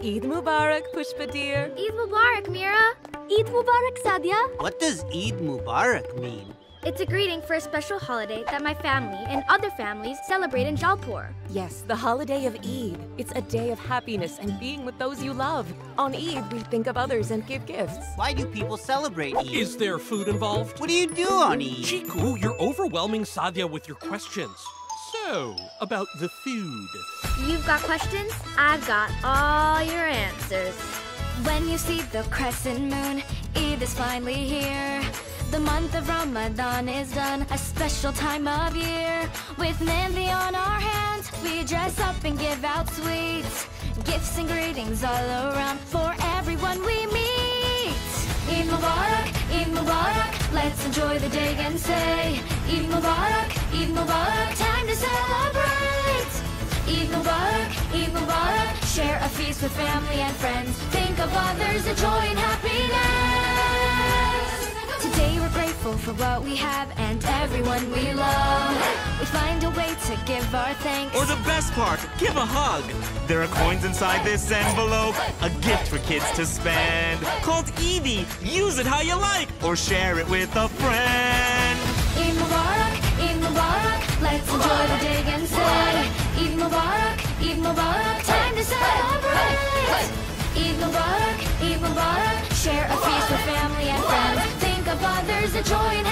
Eid Mubarak, Pushpa dear. Eid Mubarak, Mira. Eid Mubarak, Sadia. What does Eid Mubarak mean? It's a greeting for a special holiday that my family and other families celebrate in Jalpur. Yes, the holiday of Eid. It's a day of happiness and being with those you love. On Eid, we think of others and give gifts. Why do people celebrate Eid? Is there food involved? What do you do on Eid? Chiku, you're overwhelming Sadia with your questions. So, about the food. You've got questions, I've got all your answers. When you see the crescent moon, Eid is finally here. The month of Ramadan is done, a special time of year. With mehndi on our hands, we dress up and give out sweets. Gifts and greetings all around for everyone we meet. Eid Mubarak, Eid Mubarak, let's enjoy the day and say Eid Mubarak, Eid Mubarak, share a feast with family and friends. Think of others, the joy and happiness. Today we're grateful for what we have and everyone we love. We find a way to give our thanks. Or the best part, give a hug. There are coins inside this envelope, a gift for kids to spend. Called Eidi, use it how you like, or share it with a friend. Celebrate. Eid Mubarak, Eid Mubarak, share a feast with family and friends. Think of others, and happiness.